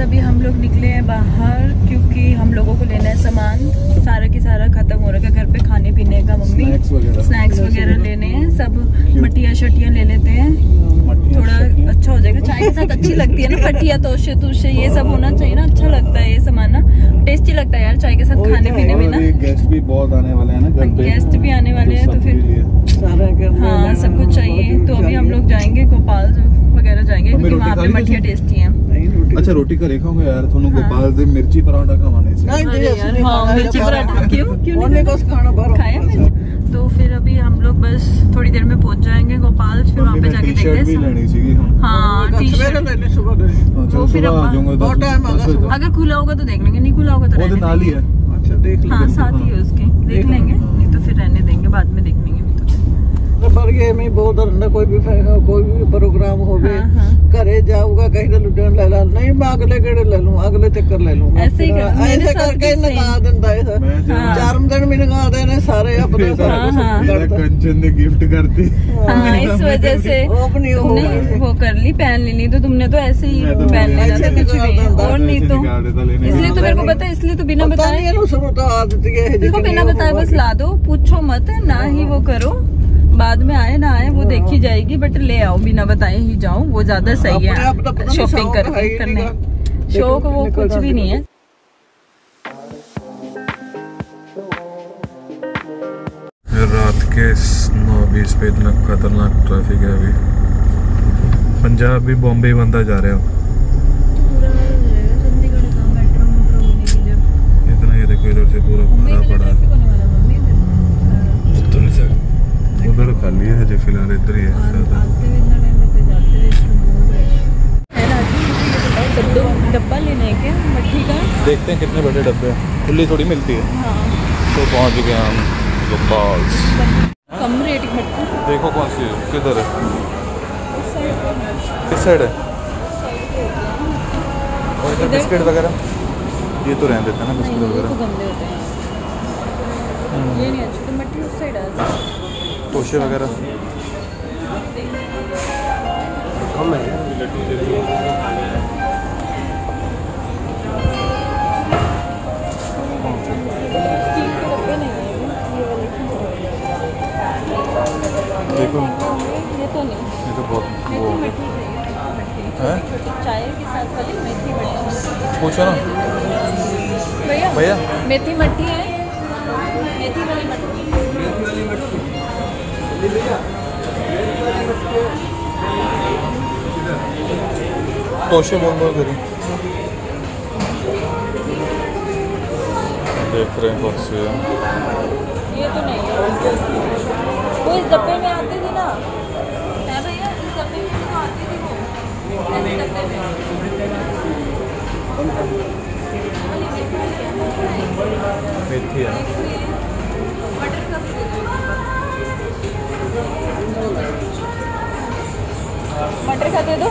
अभी हम लोग निकले हैं बाहर क्योंकि हम लोगों को लेना है सामान। सारा की सारा खत्म हो रहा है घर पे खाने पीने का मम्मी। स्नैक्स वगैरह। लेने हैं सब मटिया शटिया ले लेते हैं। थोड़ा अच्छा हो जाएगा चाय के साथ अच्छी लगती है ना मटिया तोशे तुशे ये सब होना चाहिए ना अच्छा लगता है ये सामान ना। टेस्टी लगता है यार चाय के साथ खाने पीने में ना। गेस्ट भी बहुत आने वाले हैं ना गेस्ट भी आने वाले हैं तो फिर हाँ सब कुछ चाहिए तो अभी हम लोग जाएँगे गोपाल वगैरह जाएँगे क्योंकि वहाँ पे मटिया टेस्टी है। अच्छा रोटी का खाऊंगा यार ਤੁਹਾਨੂੰ हाँ। ਗੋਪਾਲ ਦੇ ਮਿਰਚੀ ਪਰਾਂਠਾ ਖਾਵਾਨੇ ਸੀ नहीं जी ऐसे नहीं हाँ खाना है, मिर्ची बाहर पराठा खाना। क्यों क्यों वो नहीं नहीं बस खाना बाहर खाया मिर्च तो फिर अभी हम लोग बस थोड़ी देर में पहुंच जाएंगे गोपाल फिर वहाँ पे जाके टी-शर्ट भी देखते हैं ਲੈਣੀ ਸੀਗੀ ਹੁਣ हाँ टी सवेरे शर्ट लेनी सुबह लेनी ਹਾਂ, ਚਲੋ वो फिर ਸੁਬਾਹ ਆ ਆਪਾਂ- ਜਾਊਂਗਾ बहुत टाइम आ गया सुबह। अगर खुला होगा तो देख लेंगे नहीं खुला होगा तो ਉਹਦੇ रहने ਨਾਲ ਹੀ देंगे। ਹੈ अच्छा देख हाँ लेंगे साथ ही है उसके देख देख लेंगे लेंगे। नहीं तो फिर रहने देंगे बाद में देख लेंगे भर गए में बहुत धंधा कोई भी कोई भी प्रोग्राम हो गए करे जाऊँगा कहीं लुटन ले ला नहीं मैं अगले गेड़े ले लूँ अगले चक्कर ले लूँ ऐसे ऐसे करके नगा देता है चार दिन भी नगा देने सारे अपने सारे कंचन ने गिफ्ट करती इस वजह से वो कर ली पहन ली नहीं तो तुमने तो ऐसे ही पहन लेना था कुछ भी और नहीं तो इसलिए तो मेरे को पता इसलिए तो बिना बताए बिना बताए बस ला दो पूछो मत ना ही वो करो बाद में आए ना आए वो देखी जाएगी बट ले आओ बिना बताए ही जाओ वो ज़्यादा सही अपने आप है शॉपिंग करके करने शौक वो कुछ भी नहीं है। रात के नौ बीस पे इतना खतरनाक ट्रैफ़िक है अभी। पंजाब भी बॉम्बे ही बनता जा रहा है। इतना ये देखो इधर से पूरा भरा पड़ा है। उधर खाली है हजे फ़िलहाल इधर ही है ज़्यादा डब्बा लेने है क्या मट्ठी का देखते हैं कितने बड़े डब्बे हैं खुली थोड़ी मिलती है हाँ तो पहुँच गए हम गोपाल्स कम रेट की देखो कौन सी है किधर है है। किस साइड है और इधर बिस्किट वगैरह ये तो रहने देते हैं ना बिस्किट वगैरह हैं ये नहीं अच्छी तो मट्ठी उस साइड है तोशे वगैरह। है देखो ये तो नहीं ये तो बहुत वो हैं? चाय के साथ वाली मेथी मट्ठी पूछो ना। भैया भैया। मेथी मट्ठी है। मेथी वाली मट्ठी तोशे बोल बोल करी देख रहे हैं कौन सी। है ये तो नहीं है। वो इस डब्बे में आती थी ना। है भैया इस डब्बे में तो आती थी वो? ऐसे डब्बे में। मेथी मटर का दे दो।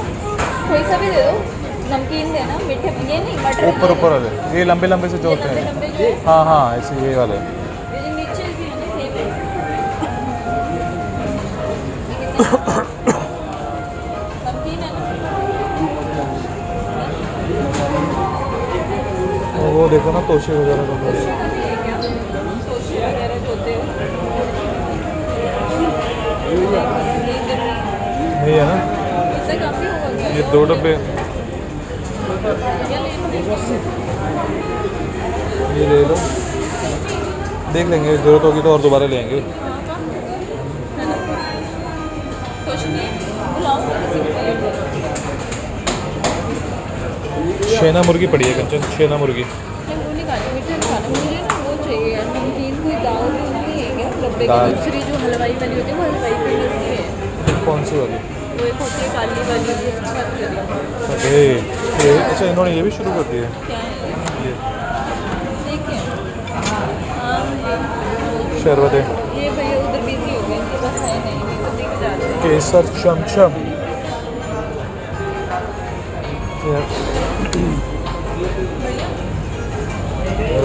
कोई सा भी दे दो। नमकीन देना मीठे ये नहीं मटर ऊपर ऊपर वाले। ये लंबे लंबे से जो होते हैं। है। हाँ ऐसे ये वाले। ये जो नीचे भी है ना सेम है। नमकीन है ना? और वो देखो ना तोशे वगैरह का है हैं। नहीं है ना? ये दो डब्बे ये ले लो। देख लेंगे ज़रूरत होगी तो और दोबारा ले आएँगे हाँ, काम होगा। है ना? तोशे नहीं है? बुलाओ किसी को ये लो। छेना मुर्गी पड़ी है कंचन छेना मुर्गी दाल। दूसरी जो हलवाई वाली होती है वो हलवाई पे है कौन सी वाली वो एक होती है काली वाली जिसकी बात कर रही हूँ। अरे ये अच्छा इन्होंने ये भी शुरू कर दिया है। ये। देखिए ये- शरबत है। ये भैया उधर बिज़ी हो गए इनके पास है नहीं नहीं तो दिख जाते हैं। केसर चमचम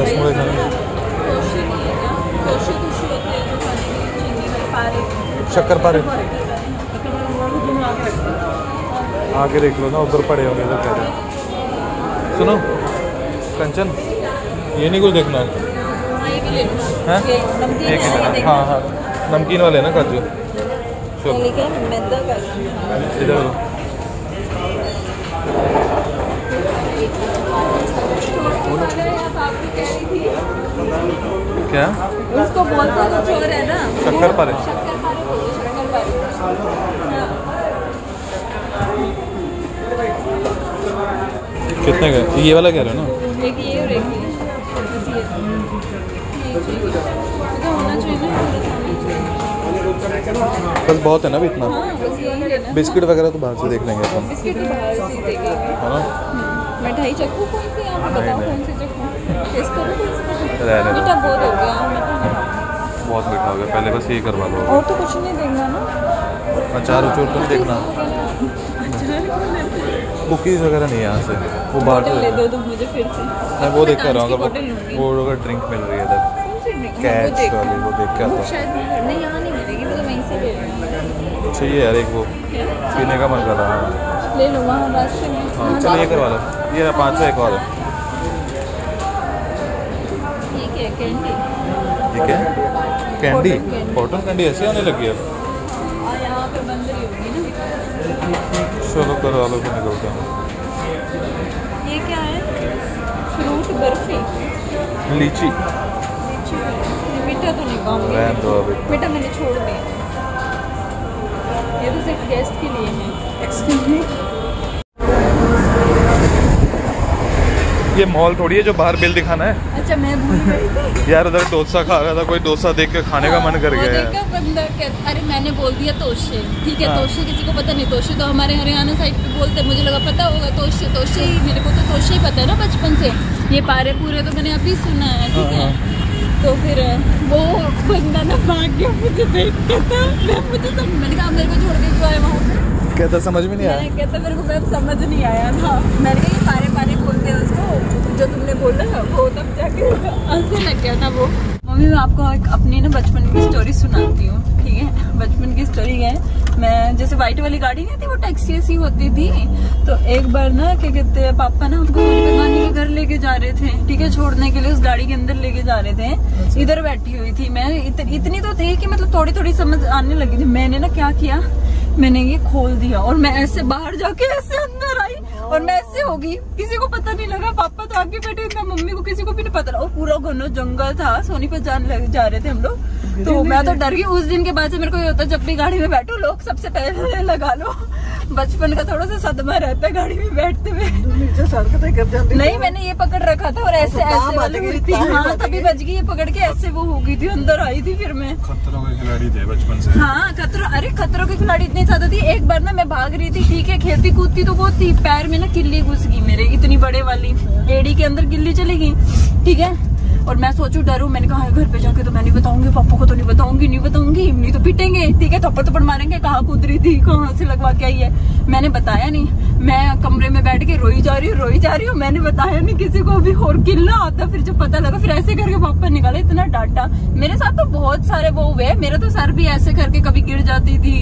रसमलाई खानी। तोशे नहीं आगे देख लो ना उधर पड़े होंगे तो कह रहे सुनो कंचन ये नहीं कुछ देखना हाँ, ये भी ले लो हैं? एक है, ही हाँ हाँ। नमकीन वाले ना काजू है? इधर क्या उसको बोलते हैं कुछ और है ना। शक्कर पारे। शक्कर कितने का? ये वाला कह रहे हो ना? एक ये और एक बस बहुत है ना अभी इतना? हाँ बिस्किट वगैरह तो बाहर से देख लेंगे अपन। बिस्किट तो बाहर से है ना? हम्म, मिठाई चक्कू कौन सी आप बताओ कौन सी चक्कू टेस्ट करो कौन सी मीठा बहुत हो गया मीठा बहुत मीठा हो गया। पहले बस ये करवा लो। और तो कुछ नहीं देंगे ना। अचार उचूर तो नहीं देखना। कुकीज़ वगैरह नहीं है यहाँ से। वो बाहर ले दो तुम मुझे फिर से। मैं वो देख कर रहा हूँ अगर वो अगर ड्रिंक मिल रही है इधर। कौन सी drink? हाँ, वो कैच वाली वो देख के वो आता नहीं यहाँ नहीं मिलेगी तो वहीं से ले चाहिए यार एक वो। पीने का मन कर रहा है। ले लो वहाँ रास्ते में हाँ हाँ, चलो ये करवा लो। ये पाँच सौ एक और है। ठीक है कैंडी। कॉटन कैंडी ऐसी आने लगी है। और यहाँ आलू को निकलता हैं। ये क्या है? फ्रूट बर्फ़ी। लीची। लीची मीठा तो नहीं खाऊँगी। मीठा मैंने छोड़ दिया। ये तो सिर्फ़ गेस्ट के लिए है। एक्सक्यूज मी ये मॉल थोड़ी है जो बाहर बिल दिखाना है। अच्छा मैं भूल गई यार उधर डोसा खा रहा था कोई डोसा देख के खाने का मन कर गया है बंदा अरे मैंने बोल दिया तोशे। ठीक है हाँ। तोशे किसी को पता नहीं तोशे तो हमारे हरियाणा साइड पे बोलते हैं। मुझे लगा पता होगा तोशे तोशे ही मेरे को तो तोशे ही पता है ना बचपन से। ये पारे पूरे तो मैंने अभी सुना है ठीक है। हाँ, तो फिर वो बंदा ना भाग गया मुझे देख के था मैं मुझे सब मैंने कहा मेरे को छोड़ के क्यों आए वहाँ? पे कहता समझ में नहीं आया। कहता मेरे को समझ नहीं आया था। मैंने कहा ये पारे पारे बोलते हैं उसको जो तुमने बोला ना वो तब जाके गया था वो। मम्मी मैं आपको एक अपनी ना बचपन की स्टोरी सुनाती हूँ ठीक है? बचपन की स्टोरी है। मैं जैसे व्हाइट वाली गाड़ी नहीं थी वो टैक्सी ऐसी होती थी। तो एक बार ना क्या कहते हैं पापा ना हमको मेरी बदनानी के घर लेके जा रहे थे ठीक है? छोड़ने के लिए उस गाड़ी के अंदर लेके जा रहे थे। इधर बैठी हुई थी मैं। इत, इतनी तो थी कि मतलब थोड़ी थोड़ी समझ आने लगी थी। मैंने ना क्या किया मैंने ये खोल दिया और मैं ऐसे बाहर जाके ऐसे अंदर आई और मैं ऐसे होगी किसी को पता नहीं लगा पापा तो आगे बैठे थे मम्मी को किसी को भी नहीं पता लगा। और पूरा घनो जंगल था सोनीपत जान लग जा रहे थे हम लोग। तो मैं तो डर गई। उस दिन के बाद से मेरे को ये होता है, जब भी गाड़ी में बैठो लोग सबसे पहले लगा लो। बचपन का थोड़ा सा सदमा रहता है गाड़ी में बैठते हुए। नहीं मैंने ये पकड़ रखा था और ऐसे ऐसे वाली हुई थी। हाँ तभी? बच गई ये पकड़ के ऐसे वो हो गई थी अंदर आई थी फिर मैं। खतरों के खिलाड़ी थे बचपन से। हाँ खतरों अरे खतरों के खिलाड़ी इतने ज़्यादा थी। एक बार ना मैं भाग रही थी ठीक है खेलती कूदती तो वो थी पैर में ना किल्ली घुस गई मेरे इतनी बड़े वाली। एड़ी के अंदर गिल्ली चली गई ठीक है? और मैं सोचू, डरू मैंने कहा घर पे जाके तो मैं नहीं बताऊँगी, पापा को तो नहीं बताऊँगी नहीं बताऊँगी नहीं तो पिटेंगे। ठीक है, थप्पड़ थप्पड़ मारेंगे, कहाँ कुदरी थी, कहाँ से लगवा के आई है? मैंने बताया नहीं। मैं बैठ के रोई जा रही हूँ रोई जा रही हूँ। मैंने बताया नहीं किसी को भी और किलना आता फिर जब पता लगा फिर ऐसे करके पापा निकाले इतना डांटा। मेरे साथ तो बहुत सारे वो हुए। मेरा तो सर भी ऐसे करके कभी गिर जाती थी।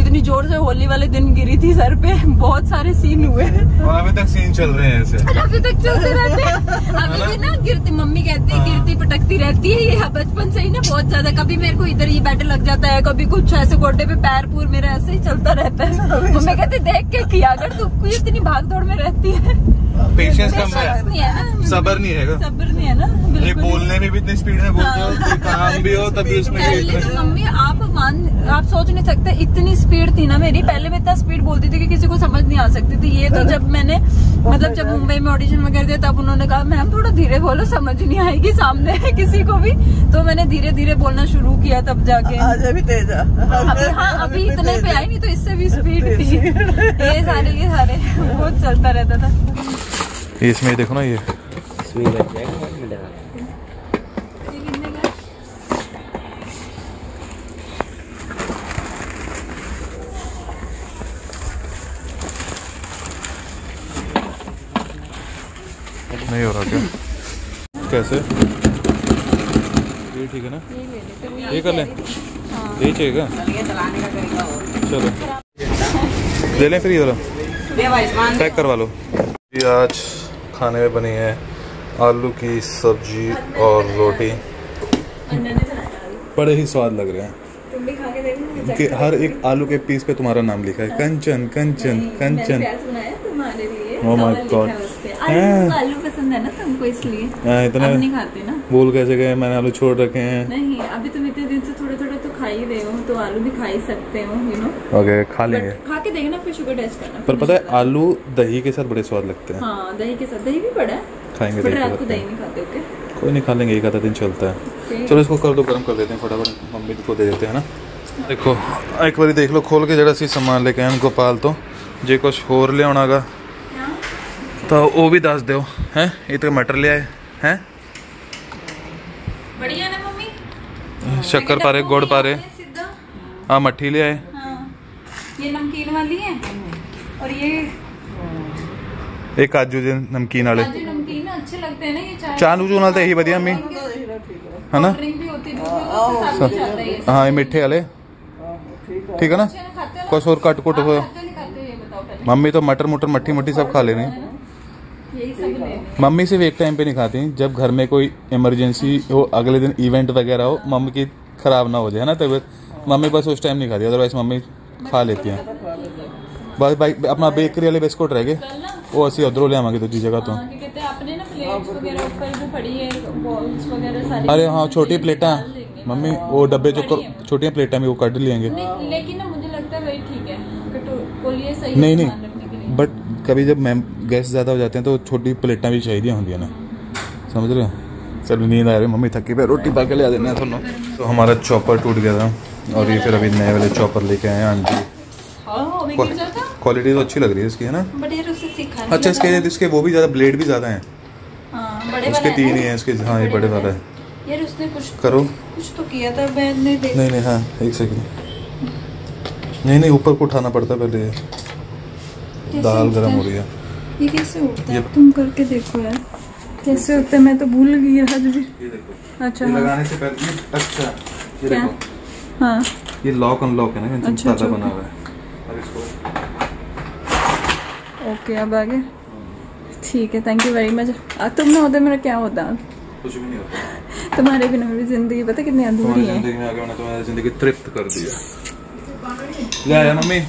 इतनी ज़ोर से होली वाले दिन गिरी थी सर पे। बहुत सारे सीन हुए। और अभी तक सीन चल रहे हैं ऐसे। अभी तक चलते रहते हैं। अभी भी ना गिरती मम्मी कहती है गिरती पटकती रहती है। ये बचपन से ही ना बहुत ज़्यादा। कभी मेरे को इधर ये बैठे लग जाता है कभी कुछ ऐसे गोड्डे पे पैर पूर मेरा ऐसे ही चलता रहता है। मम्मी कहती देख के किया? अगर तू इतनी भाग दौड़ में रहती है। पेशेंस कम है। नहीं है ना। सब्र नहीं है सब्र नहीं है ना ये बोलने में भी इतनी स्पीड में बोलते हो कोई काम भी हो तभी उसमें भी पहले इतना तो मम्मी आप मान आप सोच नहीं सकते इतनी स्पीड थी ना मेरी। पहले मैं इतना स्पीड बोलती थी कि किसी को समझ नहीं आ सकती थी। ये तो जब मैंने मतलब जब मुंबई में। ऑडिशन वगैरह दिया तब उन्होंने कहा मैम थोड़ा धीरे बोलो समझ नहीं आएगी सामने किसी को भी। तो मैंने धीरे धीरे बोलना शुरू किया तब जाके। आज अभी तेज अभी हाँ अभी इतने पे आई नहीं तो इससे भी स्पीड थी। ये सारे ये सारे बहुत चलता रहता था। ये इसमें देखो ना ये? नहीं हो रहा क्या? कैसे? ये ठीक है ना? ये कर लें? यही चाहिए क्या? चलो। ले लें फिर ये वाला। पैक करवा लो। आज खाने में बनी है आलू की सब्ज़ी और रोटी। बड़े ही स्वाद लग रहे हैं। के कि हर एक आलू के पीस पे तुम्हारा नाम लिखा है। कंचन कंचन कंचन। प्याज बनाया तुम्हारे लिए। Oh my कमल लिखा God. है उस पे। हैं। आलू पसंद है ना तुमको इसलिए? हाँ, इतने नहीं खाते ना। भूल कैसे गए मैंने आलू छोड़ रखे हैं। नहीं अभी तुम इतने दिन से थोड़े थोड़े तो खा ही रहे हो तो आलू भी खा ही सकते हो यू नो ओके खा लेंगे। खा देखना फिर शुगर टेस्ट करना पर पता है आलू दही के साथ बड़े स्वाद लगते हैं। हाँ दही के साथ दही भी पड़ा है खाएँगे दही रात को दही नहीं खाते ओके? कोई नहीं खा लेंगे एक आधा दिन चलता है। चलो इसको कर दो गर्म कर देते हैं फटाफट मम्मी को दे देते हैं ना? देखो एक बारी देख लो खोल के जरा सी सामान लेके आए गोपाल तो। जे कुछ होर लियाणागा तो वो भी दस दो हैं? ये तो मटर ले आए हैं? बढ़िया ना मम्मी? शक्कर पा रहे गुड़ पा रहे सीधा हाँ मट्ठी ले आए। हाँ ये नमकीन वाली है और ये ਇਹ ਕਾਜੂ ਦੇ ਨਮਕੀਨ ਵਾਲੇ काजू नमकीन अच्छे लगते हैं ना ये चाय ਚਾਹ ਨੂੰ ਨਾਲ ਤਾਂ ਇਹੀ ਵਧੀਆ ਮੰਮੀ ਹਨਾ ड्रिंक भी होती है दूध भी उसके साथ भी चलता है ये ਹਾਂ ਇਹ ਮਿੱਠੇ ਵਾਲੇ ठीक है ना अच्छा ना खाते हो कुछ और कट कुट हो ना खाते हो नहीं खाते हो ये बताओ पहले मम्मी तो मटर मुटर मट्ठी मुट्ठी सब खा लेने यही सब ले मम्मी सिर्फ एक टाइम पे नहीं खाती जब घर में कोई इमरजेंसी हो अगले दिन इवेंट वगैरह हो मम्मी की खराब ना हो जाए है ना तबीयत मम्मी बस उस टाइम नहीं खाती अदरवाइज मम्मी खा लेते हैं। बस भाई अपना बेकरी वाले बिस्कुट रह गए। वो असी उधरों ले आवेंगे दूसरी जगह तो। अरे हाँ छोटी प्लेटा मम्मी वो डब्बे जो छोटी प्लेटा भी वो कट लेंगे। नहीं नहीं बट कभी जब मैम गैस ज़्यादा हो जाते हैं तो छोटी प्लेटा भी चाहिए होंगे ना। समझ रहे हो? चलो नींद आ रही मम्मी थकी पे रोटी पा के ले आ देना थोड़ा। तो हमारा चॉपर टूट गया था। और ये फिर अभी नए वाले चॉपर लेके आए हैं हाँ जी। हाँ क्वालिटी तो अच्छी लग रही है इसकी है ना? सीखा अच्छा इसके इसके वो भी ज़्यादा ब्लेड भी ज़्यादा हैं। हाँ उसके तीन ही। हैं इसके हाँ ये बड़े वाला है। यार उसने कुछ करो। कुछ तो किया था मैंने देख नहीं नहीं हाँ एक सेकंड नहीं नहीं ऊपर को उठाना पड़ता है पहले। ये। दाल गर्म हो रही है। ये कैसे उठता है? तुम करके देखो यार। कैसे उठता है? मैं तो भूल गई आज भी। ये देखो। अच्छा ये हाँ। लगाने से पहले अच्छा ये देखो। हाँ। ये लॉक अनलॉक है ना अच्छा, अच्छा बना हुआ है। ओके अब आगे। ठीक है थैंक यू वेरी मच तुम ना होते मेरा क्या होता? कुछ भी नहीं होता। तुम्हारे बिना मेरी ज़िंदगी पता कितनी अधूरी है। ज़िंदगी में आगे मैंने तुम्हारी ज़िंदगी तृप्त कर दिया ले आया मम्मी।